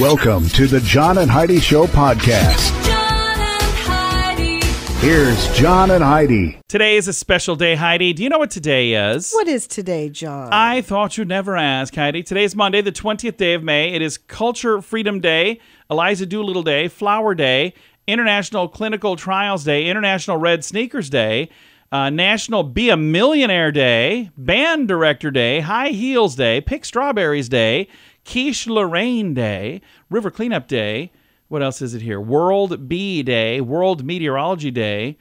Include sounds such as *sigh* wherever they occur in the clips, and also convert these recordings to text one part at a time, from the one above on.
Welcome to the John and Heidi Show podcast. John and Heidi. Here's John and Heidi. Today is a special day, Heidi. Do you know what today is? What is today, John? I thought you'd never ask, Heidi. Today is Monday, the 20th day of May. It is Culture Freedom Day, Eliza Doolittle Day, Flower Day, International Clinical Trials Day, International Red Sneakers Day, uh, National Be a Millionaire Day, Band Director Day, High Heels Day, Pick Strawberries Day, Quiche Lorraine Day, River Cleanup Day. What else is it here? World Bee Day, World Meteorology Day,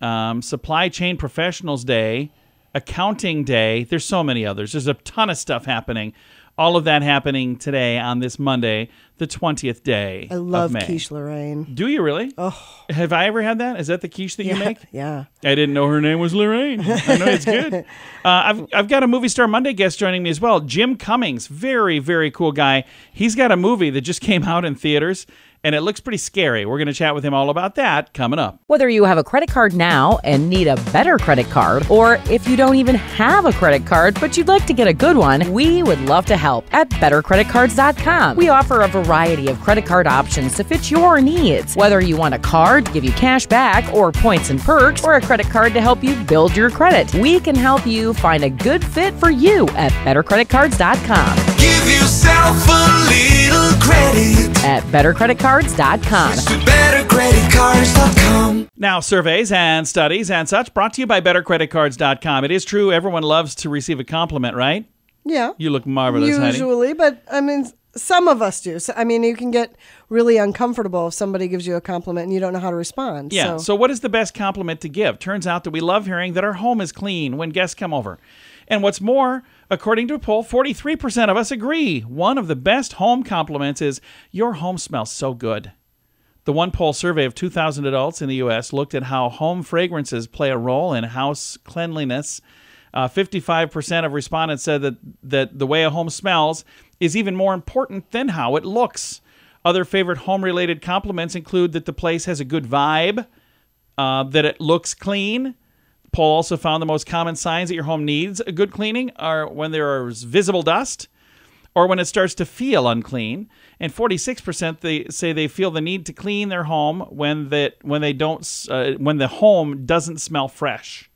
um, Supply Chain Professionals Day, Accounting Day. There's so many others. There's a ton of stuff happening. All of that happening today on this Monday, the 20th day I love quiche Lorraine. Do you really? Oh, Have I ever had that? Is that the quiche that you make? yeah. I didn't know her name was Lorraine. I know it's good. *laughs* Uh, I've, I've got a movie star Monday guest joining me as well. Jim Cummings, very, very cool guy. He's got a movie that just *laughs* came out in theaters, and it looks pretty scary. We're going to chat with him all about that coming up. Whether you have a credit card now and need a better credit card, or if you don't even have a credit card but you'd like to get a good one, we would love to help at bettercreditcards.com. We offer a variety of credit card options to fit your needs. Whether you want a card to give you cash back or points and perks, or a credit card to help you build your credit, we can help you find a good fit for you at bettercreditcards.com. Give yourself a little credit At bettercreditcards.com. to bettercreditcards.com. Now, surveys and studies and such brought to you by bettercreditcards.com. It is true, everyone loves to receive a compliment, right? Yeah. You look marvelous, Heidi. Usually, but I mean, some of us do. So, I mean, you can get really uncomfortable if somebody gives you a compliment and you don't know how to respond. Yeah. So, So, what is the best compliment to give? Turns out that we love hearing that our home is clean when guests come over. And what's more, according to a poll, 43% of us agree. One of the best home compliments is, Your home smells so good. The one poll survey of 2,000 adults in the U.S. looked at how home fragrances play a role in house cleanliness. Uh, 55% of respondents said that, that the way a home smells is even more important than how it looks. Other favorite home related compliments include that the place has a good vibe, uh, that it looks clean. Poll also found the most common signs that your home needs a good cleaning are when there is visible dust or when it starts to feel unclean. And 46% they say they feel the need to clean their home when that when they don't uh, when the home doesn't smell fresh.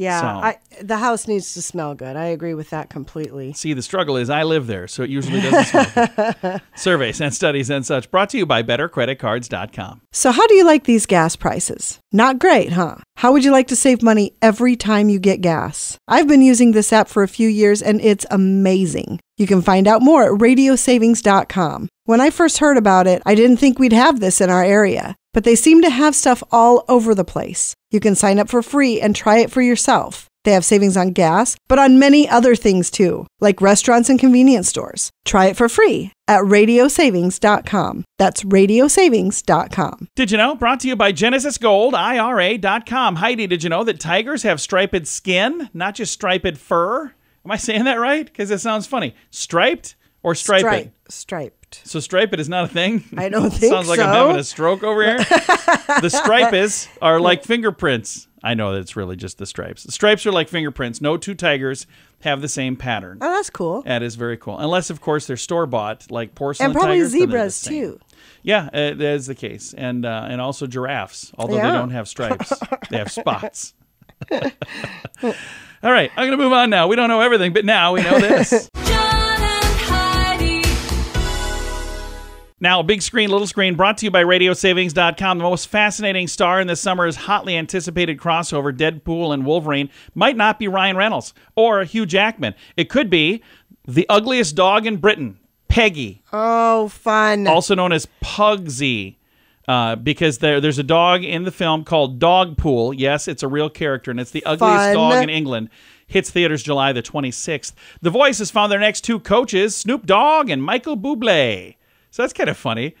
Yeah, so- I, the house needs to smell good. I agree with that completely. See, the struggle is I live there, so it usually doesn't smell good. *laughs* Surveys and studies and such brought to you by bettercreditcards.com. So, how do you like these gas prices? Not great, huh? How would you like to save money every time you get gas? I've been using this app for a few years and it's amazing. You can find out more at radiosavings.com. When I first heard about it, I didn't think we'd have this in our area, but they seem to have stuff all over the place. You can sign up for free and try it for yourself. They have savings on gas, but on many other things too, like restaurants and convenience stores. Try it for free at radiosavings.com. That's radiosavings.com. Did you know? Brought to you by Genesis Gold, IRA.com. Heidi, did you know that tigers have striped skin, not just striped fur? Am I saying that right? Because it sounds funny. Striped or striped? Stripe, striped. So striped is not a thing? I don't *laughs* think Sounds like I'm having a stroke over here. *laughs* the stripes are like fingerprints. I know that it's really just the stripes. The stripes are like fingerprints. No two tigers have the same pattern. Oh, that's cool. That is very cool. Unless, of course, they're store bought, like porcelain And probably tigers, they're the zebras too. Yeah, uh, that is the case, and uh, and also giraffes, although they don't have stripes, they have spots. *laughs* All right, I'm going to move on now. We don't know everything, but now we know this. Now, big screen, little screen, brought to you by RadioSavings.com. The most fascinating star in this summer's hotly anticipated crossover, Deadpool and Wolverine, might not be Ryan Reynolds or Hugh Jackman. It could be the ugliest dog in Britain, Peggy. Oh, fun. also known as Pugsy, uh, because there, there's a dog in the film called Dogpool. Yes, it's a real character, and it's the ugliest Fun. dog in England. Hits theaters July the 26th. The Voice has found their next two coaches, Snoop Dogg and Michael Bublé. So that's kind of funny.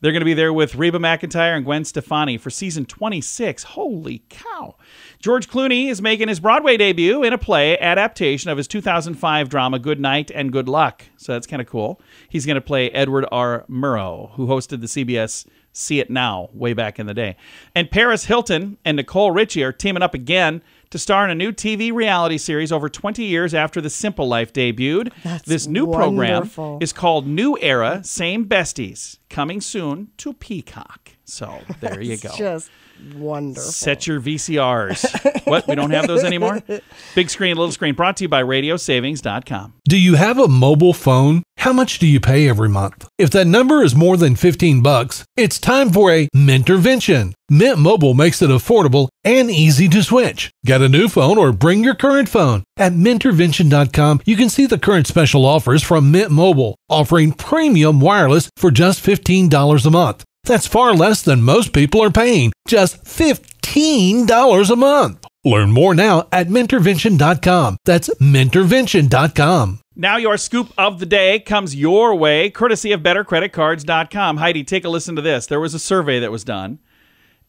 They're going to be there with Reba McEntire and Gwen Stefani for season 26. Holy cow. George Clooney is making his Broadway debut in a play adaptation of his 2005 drama Good Night and Good Luck. So that's kind of cool. He's going to play Edward R. Murrow, who hosted the CBS See It Now way back in the day. And Paris Hilton and Nicole Richie are teaming up again to star in a new TV reality series over 20 years after The Simple Life debuted. That's this new program is called New Era, Same Besties, coming soon to Peacock. So there you go. Just wonderful. Set your VCRs. what? We don't have those anymore? *laughs* Big screen, little screen, brought to you by radiosavings.com. Do you have a mobile phone? How much do you pay every month? If that number is more than 15 bucks, it's time for a Mintervention. Mint Mobile makes it affordable and easy to switch. Get a new phone or bring your current phone. At mintervention.com, you can see the current special offers from Mint Mobile, offering premium wireless for just $15 a month. That's far less than most people are paying, just $15 a month. Learn more now at mintervention.com. That's mintervention.com. Now, your scoop of the day comes your way, courtesy of bettercreditcards.com. Heidi, take a listen to this. There was a survey that was done.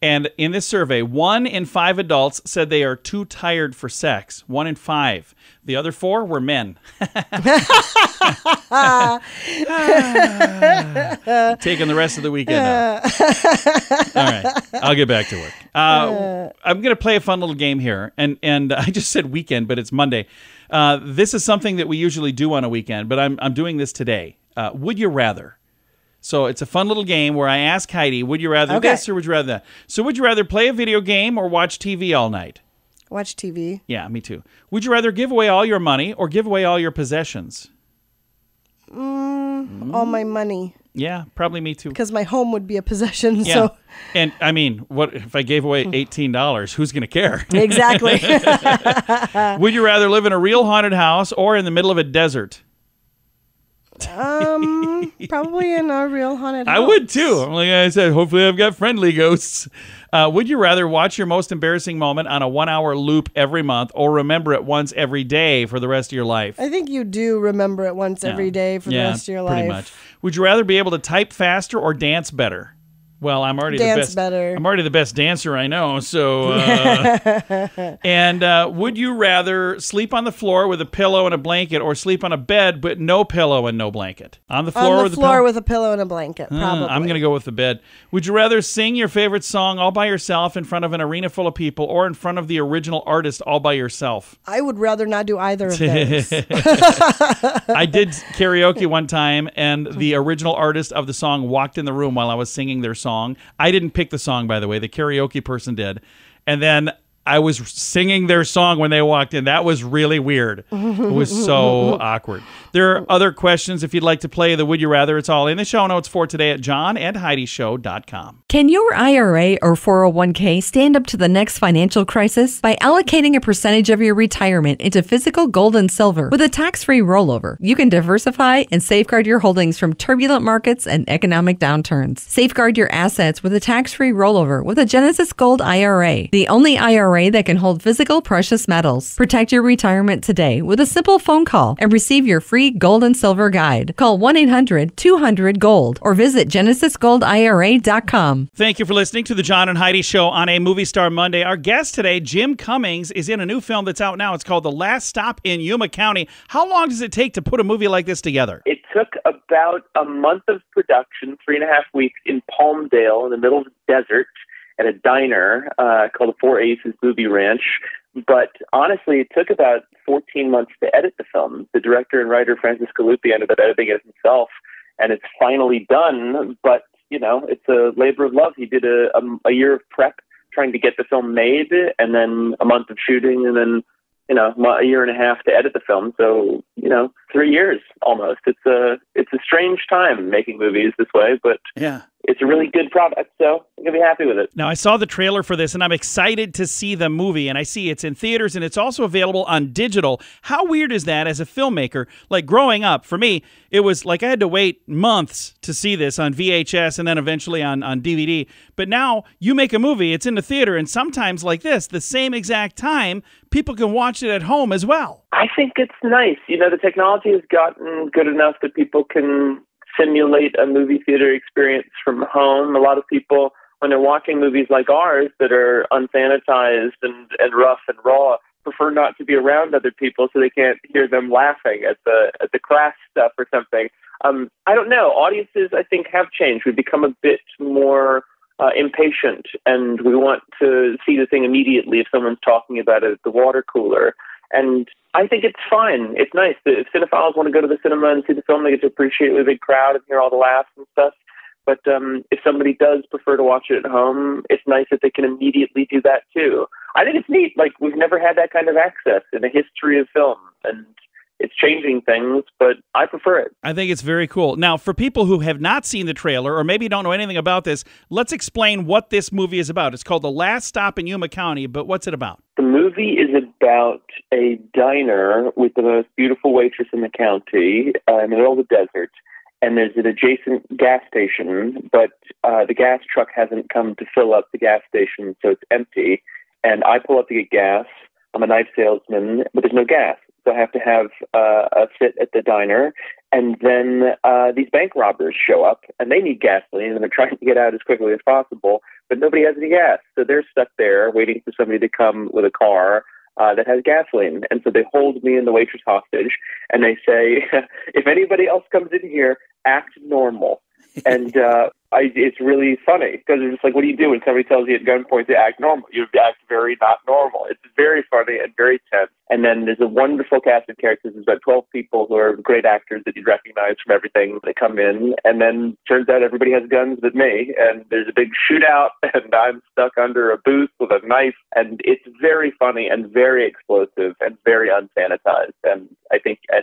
And in this survey, one in five adults said they are too tired for sex. One in five. The other four were men. *laughs* Taking the rest of the weekend off. *laughs* All right, I'll get back to work. Uh, I'm going to play a fun little game here, and and I just said weekend, but it's Monday. Uh, this is something that we usually do on a weekend, but I'm I'm doing this today. Uh, would you rather? So it's a fun little game where I ask Heidi, would you rather Okay. this or would you rather that? So would you rather play a video game or watch TV all night? Watch TV. Yeah, me too. Would you rather give away all your money or give away all your possessions? Mm, all my money. Yeah, probably me too. Because my home would be a possession. Yeah. So And I mean, what if I gave away eighteen dollars? Who's going to care? exactly. *laughs* Would you rather live in a real haunted house or in the middle of a desert? Um, *laughs* probably in a real haunted house. I would too. I'm Like I said, hopefully I've got friendly ghosts. Uh, would you rather watch your most embarrassing moment on a one-hour loop every month, or remember it once every day for the rest of your life? I think you do remember it once every day for yeah, the rest of your life. Pretty much. Would you rather be able to type faster or dance better? Well, I'm already the best. better. I'm already the best dancer I know. So, uh, *laughs* and uh, would you rather sleep on the floor with a pillow and a blanket, or sleep on a bed but no pillow and no blanket? On the floor On the with a floor pillow? with a pillow and a blanket, Uh, probably. I'm going to go with the bed. Would you rather sing your favorite song all by yourself in front of an arena full of people or in front of the original artist all by yourself? I would rather not do either of those. *laughs* *laughs* I did karaoke one time and the original artist of the song walked in the room while I was singing their song. I didn't pick the song, by the way, the karaoke person did. And then I was singing their song when they walked in. That was really weird. It was so *laughs* awkward. There are other questions if you'd like to play the Would You Rather. It's all in the show notes for today at johnandheidishow.com. Can your IRA or 401k stand up to the next financial crisis? By allocating a percentage of your retirement into physical gold and silver with a tax free rollover, you can diversify and safeguard your holdings from turbulent markets and economic downturns. Safeguard your assets with a tax free rollover with a Genesis Gold IRA, the only IRA that can hold physical precious metals. Protect your retirement today with a simple phone call and receive your free gold and silver guide. Call 1 800 200 Gold or visit GenesisGoldIRA.com. Thank you for listening to the John and Heidi Show on a Movie Star Monday. Our guest today, Jim Cummings, is in a new film that's out now. It's called The Last Stop in Yuma County. How long does it take to put a movie like this together? It took about a month of production, three and a half weeks in Palmdale in the middle of the desert at a diner uh, called the Four Aces Movie Ranch. But honestly, it took about 14 months to edit the film. The director and writer, Francis Galluppi, ended up editing it himself, and it's finally done. But, you know, it's a labor of love. He did a, a, a year of prep trying to get the film made, and then a month of shooting, and then you know, a year and a half to edit the film. So, you know, three years almost. It's a it's a strange time making movies this way, but Yeah. It's a really good product. So I'm gonna be happy with it. Now, I saw the trailer for this and I'm excited to see the movie. And I see it's in theaters and it's also available on digital. How weird is that as a filmmaker? Like growing up, for me, it was like I had to wait months to see this on VHS and then eventually on, on DVD. But now you make a movie, it's in the theater, and sometimes like this, the same exact time, people can watch it at home as well. I think it's nice. You know, the technology has gotten good enough that people can simulate a movie theater experience from home. A lot of people, when they're watching movies like ours that are unsanitized and, and rough and raw, prefer not to be around other people so they can't hear them laughing at the at the crass stuff or something. Um, I don't know. Audiences, I think, have changed. We've become a bit more uh, impatient and we want to see the thing immediately if someone's talking about it at the water cooler. And I think it's fine. It's nice. If cinephiles want to go to the cinema and see the film, they get to appreciate it with a big crowd and hear all the laughs and stuff. But um, if somebody does prefer to watch it at home, it's nice that they can immediately do that too. I think it's neat. Like we've never had that kind of access in the history of film, and it's changing things. But I prefer it. I think it's very cool. Now, for people who have not seen the trailer or maybe don't know anything about this, let's explain what this movie is about. It's called The Last Stop in Yuma County, but what's it about? The movie is about a diner with the most beautiful waitress in the county uh, in the middle of the desert. And there's an adjacent gas station, but uh, the gas truck hasn't come to fill up the gas station, so it's empty. And I pull up to get gas. I'm a knife salesman, but there's no gas. So I have to have uh, a sit at the diner. And then uh, these bank robbers show up, and they need gasoline, and they're trying to get out as quickly as possible, but nobody has any gas. So they're stuck there waiting for somebody to come with a car uh, that has gasoline. And so they hold me and the waitress hostage, and they say, *laughs* if anybody else comes in here, act normal. *laughs* and uh, I, it's really funny because it's just like, what do you do when somebody tells you at gunpoint to act normal? You act very not normal. It's very funny and very tense. And then there's a wonderful cast of characters. There's about 12 people who are great actors that you'd recognize from everything. They come in, and then turns out everybody has guns but me. And there's a big shootout, *laughs* and I'm stuck under a booth with a knife. And it's very funny and very explosive and very unsanitized. And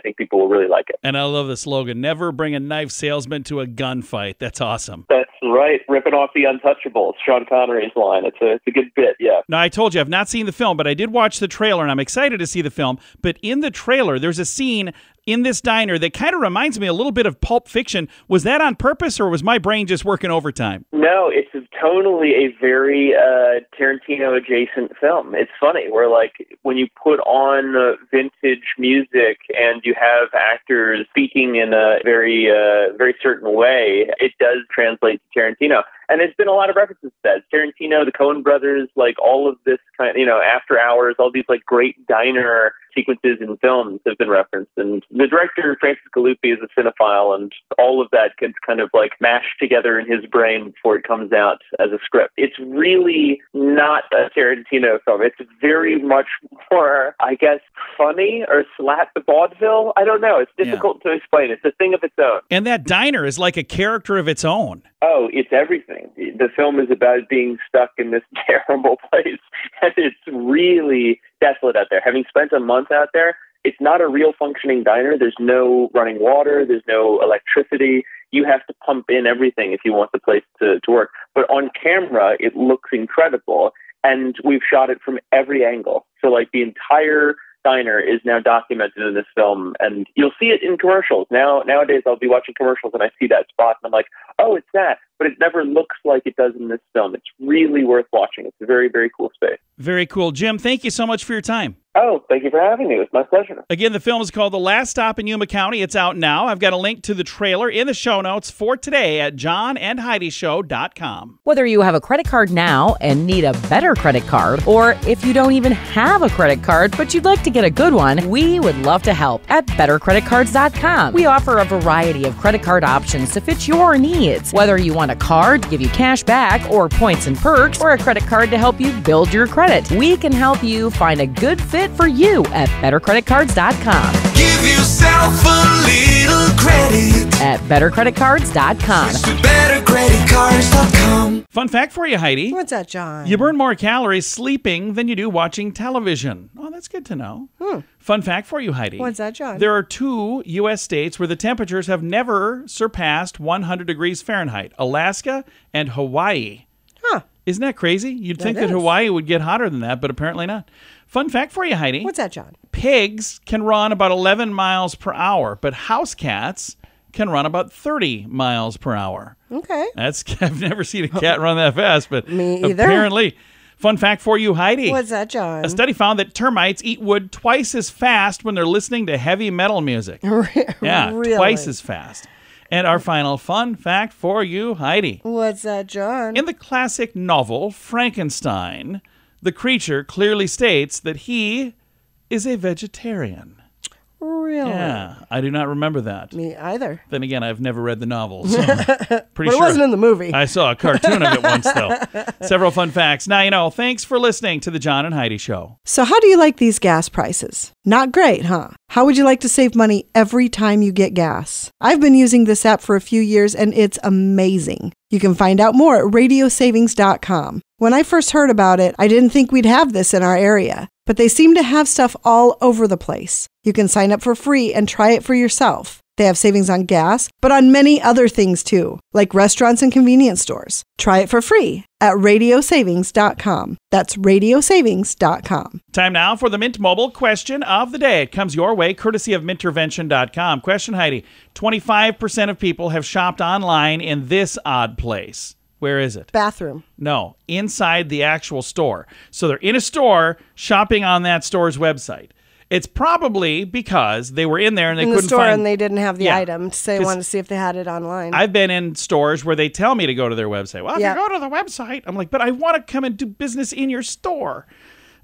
think people will really like it. And I love the slogan never bring a knife salesman to a gunfight. That's awesome. That's right, ripping off the Untouchables, Sean Connery's line. It's a it's a good bit, yeah. Now, I told you I've not seen the film, but I did watch the trailer and I'm excited to see the film. But in the trailer, there's a scene in this diner that kind of reminds me a little bit of Pulp Fiction. Was that on purpose or was my brain just working overtime? No, it's totally a very uh, Tarantino adjacent film. It's funny where like when you put on uh, vintage music and you have actors speaking in a very uh, very certain way, it does translate to Tarantino. And there's been a lot of references to that. Tarantino, the Coen brothers, like all of this kind, you know, after hours, all these like great diner sequences in films have been referenced. And the director, Francis Galluppi, is a cinephile, and all of that gets kind of like mashed together in his brain before it comes out as a script. It's really not a Tarantino film. It's very much more, I guess, funny or slap the vaudeville. I don't know. It's difficult to explain. It's a thing of its own. And that diner is like a character of its own. Oh, it's everything. The film is about being stuck in this *laughs* terrible place, and it's really desolate out there. Having spent a month out there, it's not a real functioning diner. There's no running water. There's no electricity. You have to pump in everything if you want the place to, to work. But on camera, it looks incredible, and we've shot it from every angle. So, like the entire diner is now documented in this film, and you'll see it in commercials. Now, nowadays, I'll be watching commercials and I see that spot, and I'm like, oh, it's that. But it never looks like it does in this film. It's really worth watching. It's a very, very cool space. Very cool. Jim, thank you so much for your time. Oh, thank you for having me. It was my pleasure. Again, the film is called The Last Stop in Yuma County. It's out now. I've got a link to the trailer in the show notes for today at johnandheidishow.com. Whether you have a credit card now and need a better credit card, or if you don't even have a credit card but you'd like to get a good one, we would love to help at bettercreditcards.com. We offer a variety of credit card options to fit your needs. Whether you want a card to give you cash back or points and perks, or a credit card to help you build your credit, we can help you find a good fit for you at bettercreditcards.com. Give yourself a credit. At bettercreditcards.com. Bettercreditcards.com. Fun fact for you, Heidi. What's that, John? You burn more calories sleeping than you do watching television. Oh, that's good to know. Hmm. Fun fact for you, Heidi. What's that, John? There are two U.S. states where the temperatures have never surpassed 100 degrees Fahrenheit Alaska and Hawaii. Huh. Isn't that crazy? You'd That think that Hawaii would get hotter than that, but apparently not. Fun fact for you, Heidi. What's that, John? Pigs can run about 11 miles per hour, but house cats can run about 30 miles per hour. Okay. That's *laughs* I've never seen a cat run that fast, but *laughs* Me either. apparently. Fun fact for you, Heidi. What's that, John? A study found that termites eat wood twice as fast when they're listening to heavy metal music. *laughs* Yeah, really? twice as fast. And our final fun fact for you, Heidi. What's that, John? In the classic novel Frankenstein, the creature clearly states that he is a vegetarian. Really? Yeah, I do not remember that. Me either. Then again, I've never read the novel, *laughs* so pretty But sure it wasn't in the movie. I saw a cartoon of it *laughs* once, though. Several fun facts. Now you know. Thanks for listening to the John and Heidi Show. So, how do you like these gas prices? Not great, huh? How would you like to save money every time you get gas? I've been using this app for a few years and it's amazing. You can find out more at radiosavings.com. When I first heard about it, I didn't think we'd have this in our area, but they seem to have stuff all over the place. You can sign up for free and try it for yourself. They have savings on gas, but on many other things too, like restaurants and convenience stores. Try it for free at radiosavings.com. That's radiosavings.com. Time now for the Mint Mobile question of the day. It comes your way courtesy of mintervention.com. Question, Heidi. 25% of people have shopped online in this odd place. Where is it? Bathroom. No, inside the actual store. So they're in a store shopping on that store's website. It's probably because they were in there and they in the couldn't store find and they didn't have the Yeah. item, so they 'Cause wanted to see if they had it online. I've been in stores where they tell me to go to their website. Well, if Yeah. you go to the website, I'm like, but I want to come and do business in your store.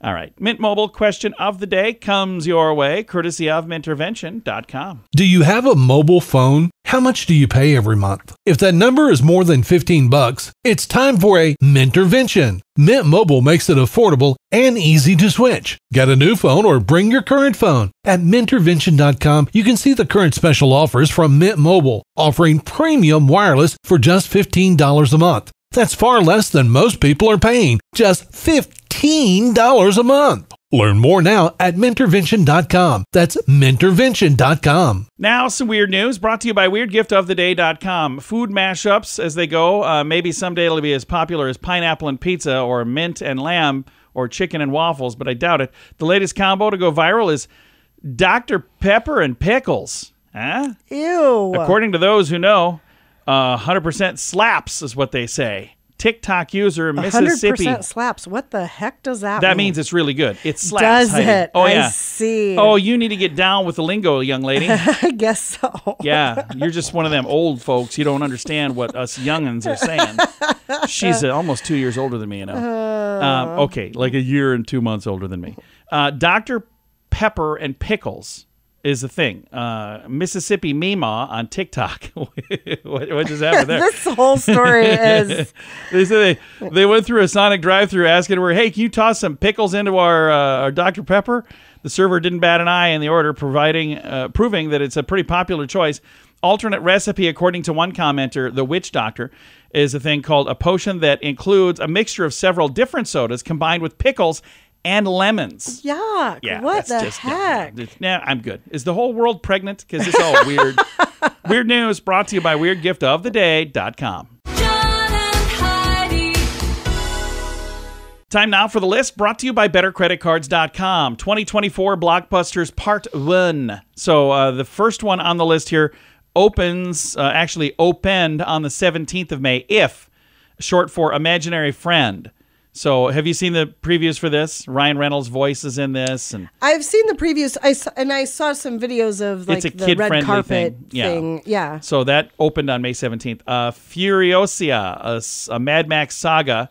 All right. Mint Mobile question of the day comes your way, courtesy of mintervention.com. Do you have a mobile phone? How much do you pay every month? If that number is more than 15 bucks, it's time for a Mintervention. Mint Mobile makes it affordable and easy to switch. Get a new phone or bring your current phone. At mintervention.com, you can see the current special offers from Mint Mobile, offering premium wireless for just $15 a month. That's far less than most people are paying, just $15 a month. Learn more now at mintervention.com. That's mintervention.com. Now, some weird news brought to you by WeirdGiftOfTheDay.com. Food mashups as they go. Uh, maybe someday it'll be as popular as pineapple and pizza or mint and lamb or chicken and waffles, but I doubt it. The latest combo to go viral is Dr. Pepper and pickles. Huh? Ew. According to those who know, uh, 100% slaps is what they say. TikTok user Mississippi. 100% slaps. What the heck does that, That mean? means it's really good. It slaps. Does Heidi. it? Oh I yeah. see. Oh, you need to get down with the lingo, young lady. *laughs* I guess so. Yeah, you're just one of them old folks. You don't understand what us youngins are saying. She's uh, *laughs* almost two years older than me, you know. Um, okay, like a year and two months older than me. Uh, Dr. Pepper and Pickles is the thing. Uh, Mississippi Mima on TikTok. *laughs* what, what just happened there? this whole story is *laughs* They said they, they went through a Sonic drive-through asking her, "Hey, can you toss some pickles into our, uh, our Dr Pepper?" The server didn't bat an eye in the order, providing uh, proving that it's a pretty popular choice. Alternate recipe, according to one commenter, the Witch Doctor, is a thing called a potion that includes a mixture of several different sodas combined with pickles and lemons. yuck. Yeah, what the just heck? Yeah, nah, I'm good. Is the whole world pregnant? Because it's all weird. *laughs* weird news brought to you by WeirdGiftOfTheDay.com. John and Heidi. Time now for the list brought to you by BetterCreditCards.com. 2024 Blockbusters Part 1. So uh, the first one on the list here opens, uh, actually opened on the 17th of May, if, short for Imaginary Friend. So have you seen the previews for this? Ryan Reynolds' voice is in this. and I've seen the previews. I saw, and I saw some videos of like It's a the red carpet thing. Yeah. thing. Yeah. So that opened on May 17th. Uh, Furiosa, a, a Mad Max saga,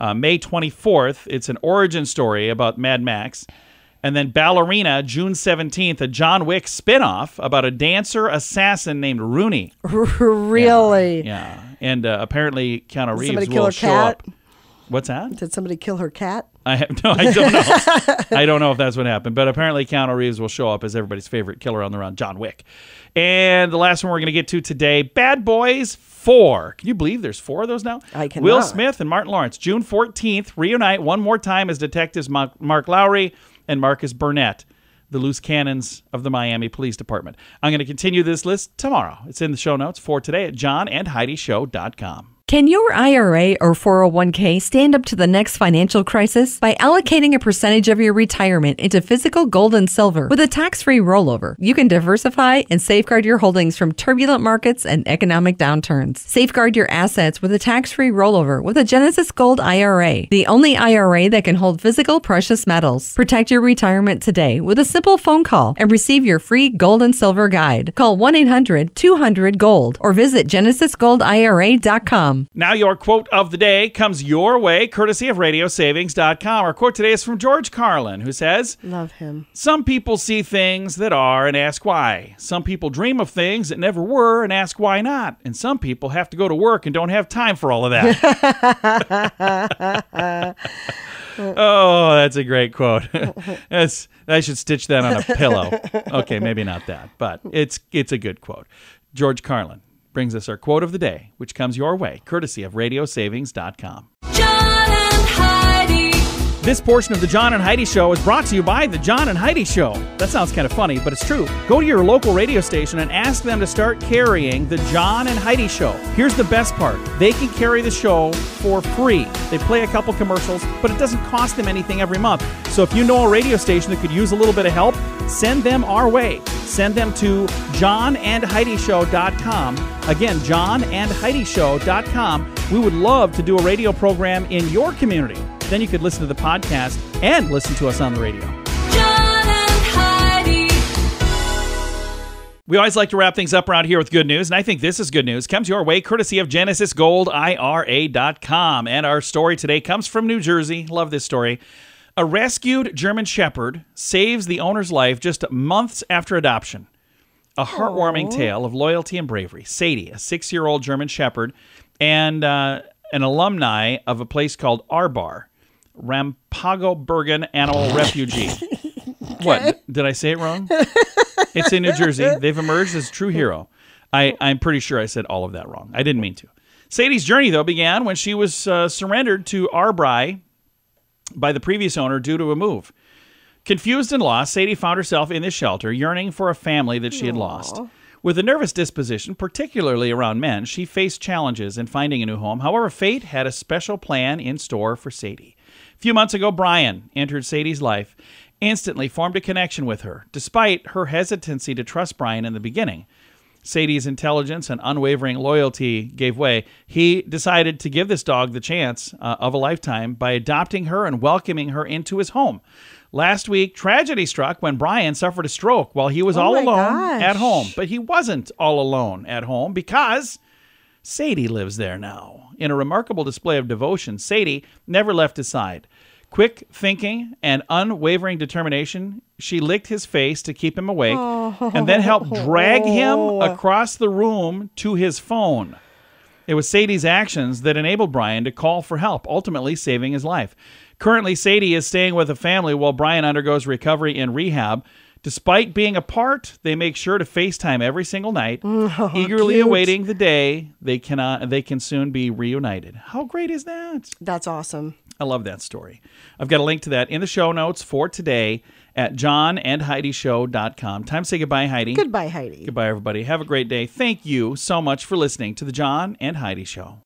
uh, May 24th. It's an origin story about Mad Max. And then Ballerina, June 17th, a John Wick spinoff about a dancer assassin named Rooney. *laughs* really? Yeah. And uh, apparently Keanu Reeves will show cat? up. What's that? Did somebody kill her cat? I have no, I don't know. *laughs* I don't know if that's what happened, but apparently Keanu Reeves will show up as everybody's favorite killer on the run, John Wick. And the last one we're going to get to today, Bad Boys Four. Can you believe there's four of those now? I cannot. Will Smith and Martin Lawrence, June 14th, reunite one more time as detectives Mark Lowrey and Marcus Burnett, the loose cannons of the Miami Police Department. I'm going to continue this list tomorrow. It's in the show notes for today at johnandheidishow.com. Can your IRA or 401k stand up to the next financial crisis? By allocating a percentage of your retirement into physical gold and silver with a tax free rollover, you can diversify and safeguard your holdings from turbulent markets and economic downturns. Safeguard your assets with a tax free rollover with a Genesis Gold IRA, the only IRA that can hold physical precious metals. Protect your retirement today with a simple phone call and receive your free gold and silver guide. Call 1 800 200 Gold or visit GenesisGoldIRA.com. savings.com. Now, your quote of the day comes your way, courtesy of radiosavings.com. Our quote today is from George Carlin, who says, Love him. Some people see things that are and ask why. Some people dream of things that never were and ask why not. And some people have to go to work and don't have time for all of that. *laughs* oh, that's a great quote. *laughs* that's I should stitch that on a pillow. Okay, maybe not that, but it's it's a good quote. George Carlin brings us our quote of the day, which comes your way, courtesy of radiosavings.com. This portion of the John and Heidi Show is brought to you by the John and Heidi Show. That sounds kind of funny, but it's true. Go to your local radio station and ask them to start carrying the John and Heidi Show. Here's the best part they can carry the show for free. They play a couple commercials, but it doesn't cost them anything every month. So if you know a radio station that could use a little bit of help, send them our way. Send them to johnandheidishow.com. Again, johnandheidishow.com. We would love to do a radio program in your community. Then you could listen to the podcast and listen to us on the radio. John and Heidi. We always like to wrap things up around here with good news, and I think this is good news. Comes your way courtesy of GenesisGoldIRA.com. And our story today comes from New Jersey. Love this story. A rescued German Shepherd saves the owner's life just months after adoption. A heartwarming tale of loyalty and bravery. Sadie, a six year old German Shepherd, and uh, an alumni of a place called Arbar, Rampago Bergen Animal *laughs* Refugee. What? Did I say it wrong? It's in New Jersey. *laughs* They've emerged as a true hero. I, I'm pretty sure I said all of that wrong. I didn't mean to. Sadie's journey, though, began when she was uh, surrendered to Arbri by the previous owner due to a move. Confused and lost, Sadie found herself in this shelter, yearning for a family that she had lost. With a nervous disposition, particularly around men, she faced challenges in finding a new home. However, fate had a special plan in store for Sadie. A few months ago, Brian entered Sadie's life, instantly formed a connection with her, despite her hesitancy to trust Brian in the beginning. Sadie's intelligence and unwavering loyalty gave way. He decided to give this dog the chance uh, of a lifetime by adopting her and welcoming her into his home. Last week, tragedy struck when Brian suffered a stroke while he was all alone gosh. at home. But he wasn't all alone at home because Sadie lives there now. In a remarkable display of devotion, Sadie never left his side. Quick thinking and unwavering determination, she licked his face to keep him awake and then helped oh. drag him across the room to his phone. It was Sadie's actions that enabled Brian to call for help, ultimately saving his life. Currently, Sadie is staying with a family while Brian undergoes recovery in rehab. Despite being apart, they make sure to FaceTime every single night, *laughs* oh, eagerly cute. awaiting the day they cannot they can soon be reunited. How great is that? That's awesome. I love that story. I've got a link to that in the show notes for today at johnandheidishow.com. Time to say goodbye, Heidi. Goodbye, Heidi. Goodbye, everybody. Have a great day. Thank you so much for listening to the John and Heidi Show.